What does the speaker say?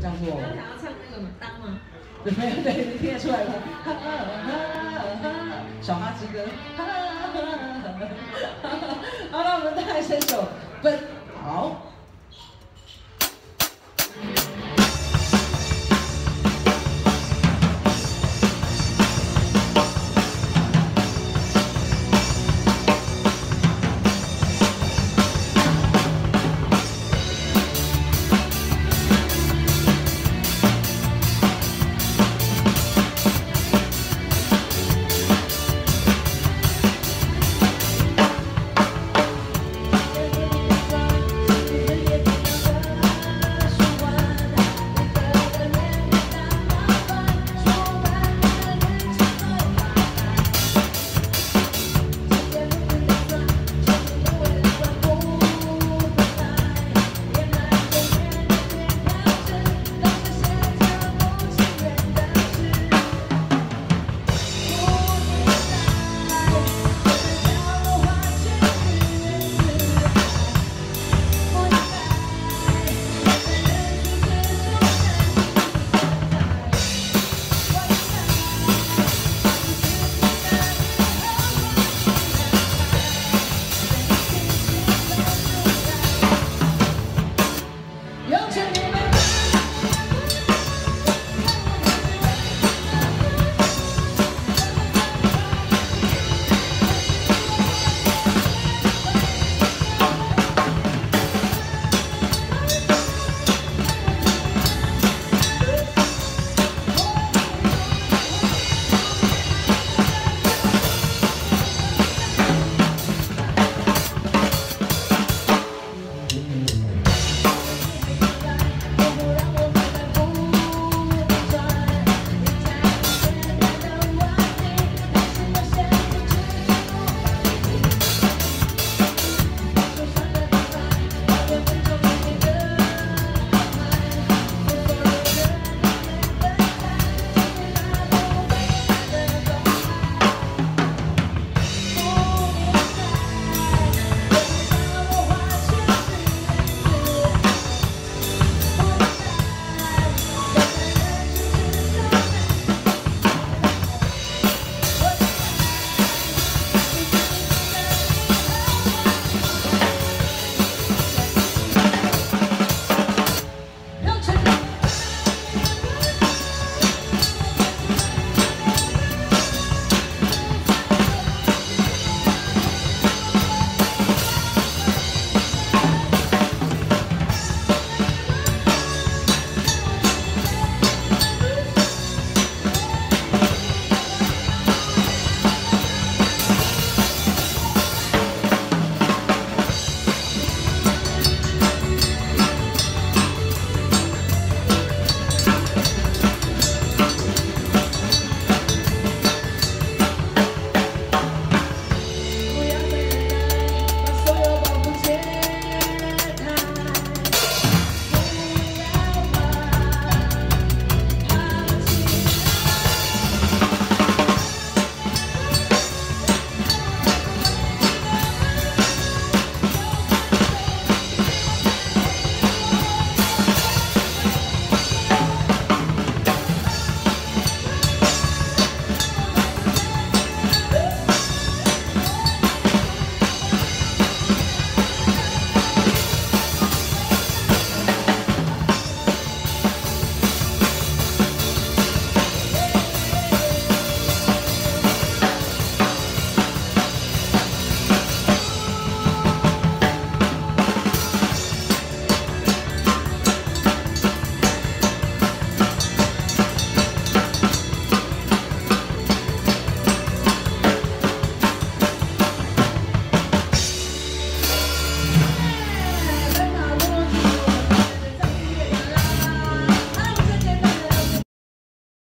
叫做。想要唱那个吗？当吗？对，没有，对，你听得出来吗？小哈之歌。好，了我们再来先走《奔》。